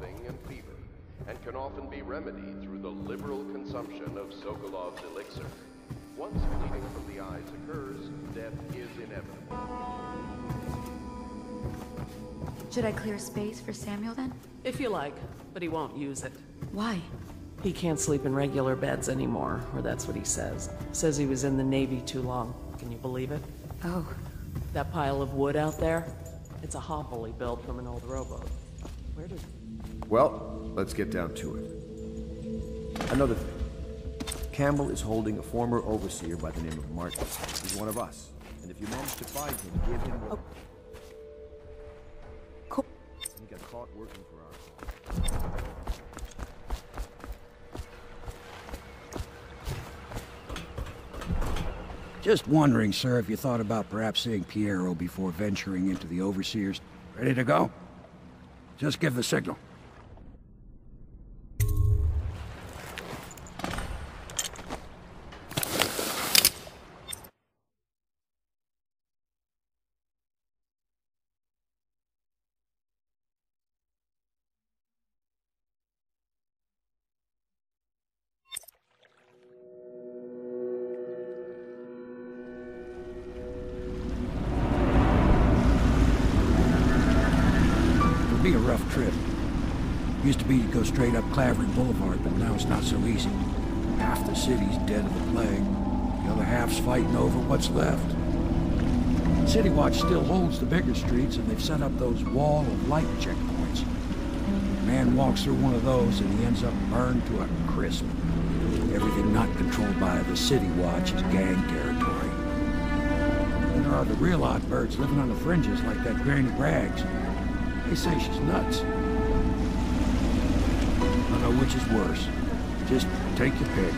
involve coughing and fever, and can often be remedied through the liberal consumption of Sokolov's elixir. Once bleeding from the eyes occurs, death is inevitable. Should I clear space for Samuel then? If you like, but he won't use it. Why? He can't sleep in regular beds anymore, or that's what he says. Says he was in the Navy too long. Can you believe it? Oh, That pile of wood out there? It's a hovel he built from an old rowboat. Where did... Well, let's get down to it. Another thing. Campbell is holding a former overseer by the name of Martin. He's one of us. And if you manage to find him, give him oh. what... cool. He got caught working for our... Just wondering, sir, if you thought about perhaps seeing Piero before venturing into the Overseers. Ready to go? Just give the signal. Used to be you'd go straight up Clavering Boulevard, but now it's not so easy. Half the city's dead of the plague. The other half's fighting over what's left. City Watch still holds the bigger streets, and they've set up those wall of light checkpoints. A man walks through one of those, and he ends up burned to a crisp. Everything not controlled by the City Watch is gang territory. And there are the real odd birds living on the fringes like that Granny Rags. They say she's nuts. Which is worse. Just take your pick.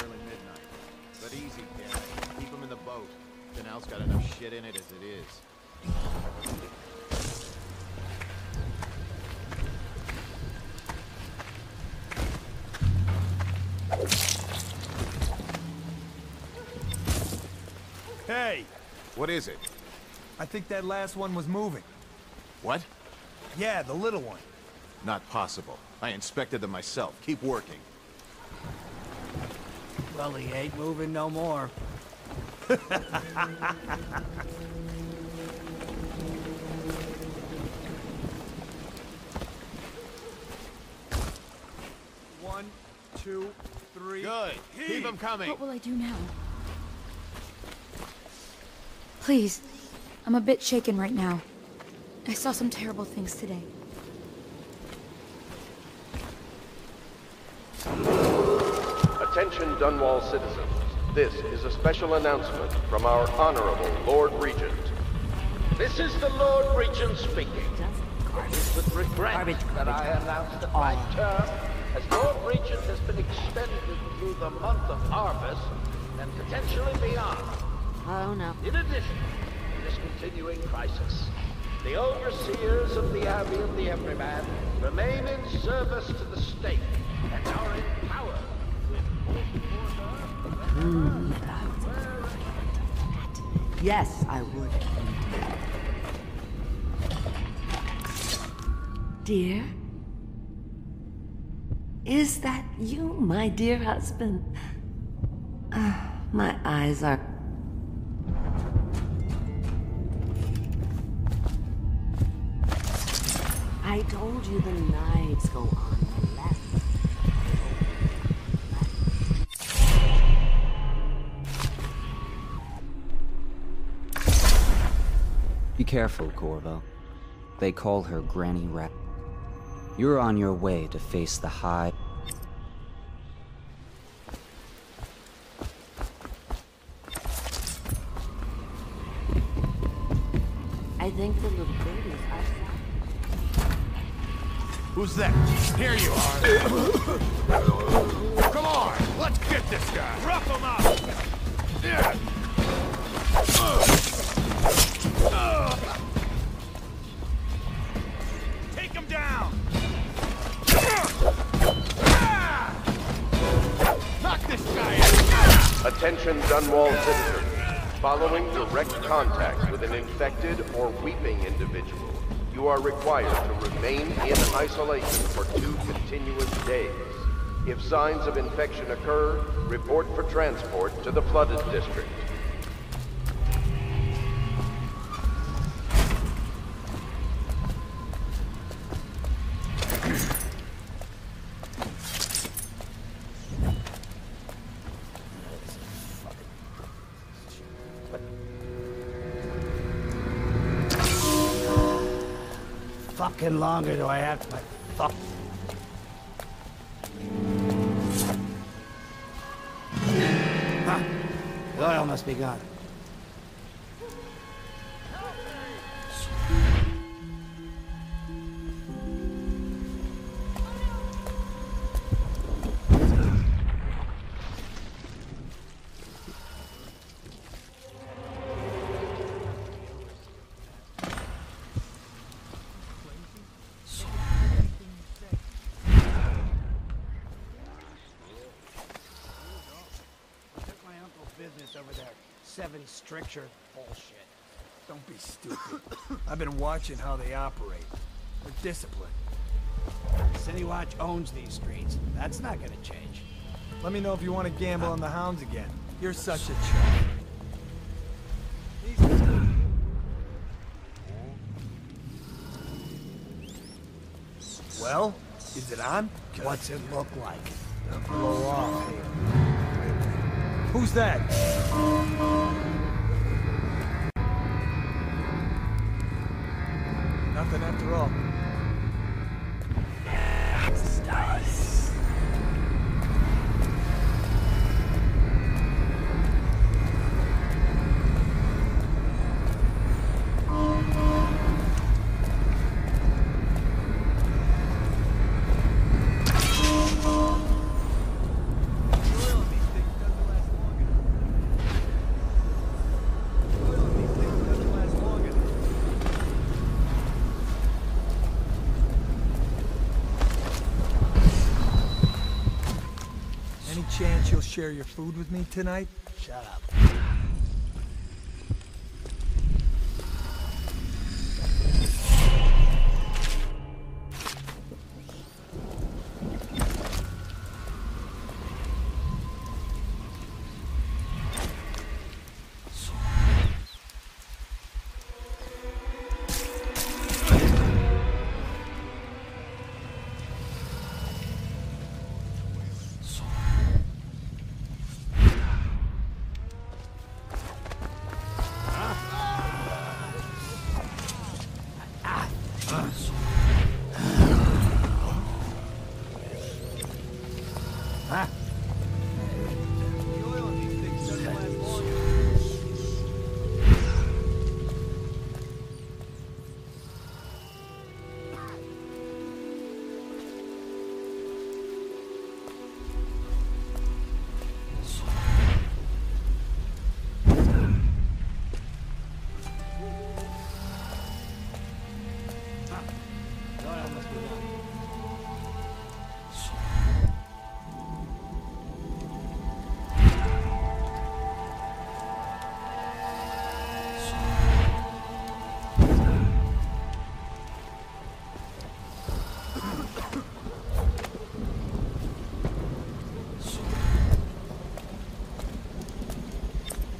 early midnight. But easy, kid. Keep in the boat. Canal's got enough shit in it as it is. Hey, What is it? I think that last one was moving. What? Yeah, the little one. Not possible. I inspected them myself. Keep working. Well, he ain't moving no more. One, two, three. Good. Keep them coming. What will I do now? Please, I'm a bit shaken right now. I saw some terrible things today. Attention Dunwall citizens. This is a special announcement from our Honorable Lord Regent. This is the Lord Regent speaking. It is with regret that I announce that my oh. term as Lord Regent has been extended through the month of harvest and potentially beyond. Oh no. In addition to this continuing crisis, the overseers of the Abbey of the Everyman remain in service to the state and are empowered with Yes, I would. Dear? Is that you, my dear husband? Ah, my eyes are. I told you the nights go on the left. Be careful, Corvo. They call her Granny Rat. You're on your way to face the High. Come on, let's get this guy. Rough him up. Yeah. Take him down. Knock this guy out. Attention Dunwall citizens. Following direct contact with an infected or weeping individual, you are required to remain in isolation for two continuous days. If signs of infection occur, report for transport to the flooded district. Fucking longer do I have to... Fuck. Huh. The oil must be gone. Business over there. Seven stricture bullshit. Don't be stupid. I've been watching how they operate. They're disciplined. City Watch owns these streets. That's not gonna change. Let me know if you want to gamble on the hounds again. You're such a chump. Well, is it on? What's it look like? Blow off here. Who's that? Nothing after all. Chance you'll share your food with me tonight? Shut up.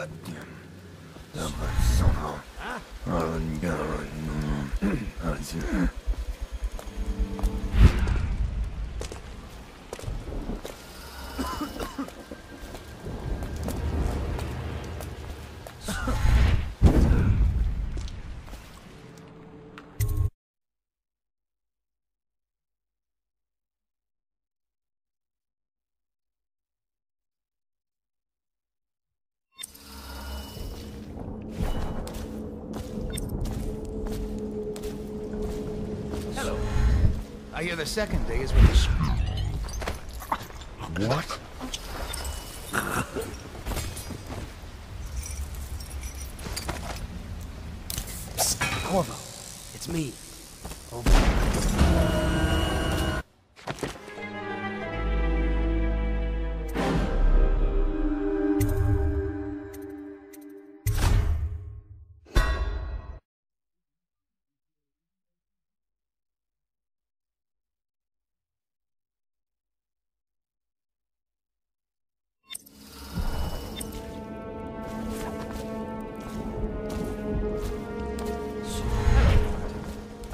goddamn. I hear the second day is when the... What? Corvo, it's me. Over.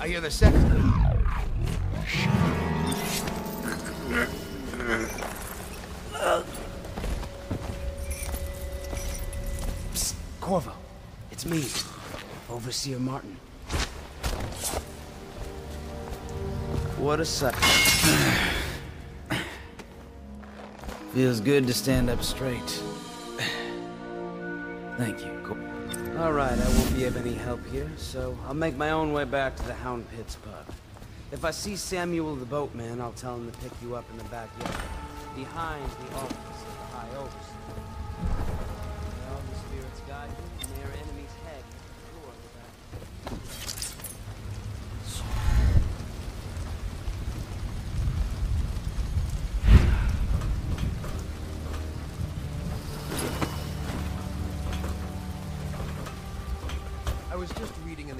I hear the second... Psst, Corvo, it's me. Overseer Martin. What a sight. Feels good to stand up straight. Thank you. All right, I won't be of any help here, so I'll make my own way back to the Hound Pits pub. If I see Samuel the boatman, I'll tell him to pick you up in the backyard, behind the office of the High Overseer.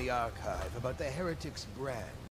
The archive about the Heretics brand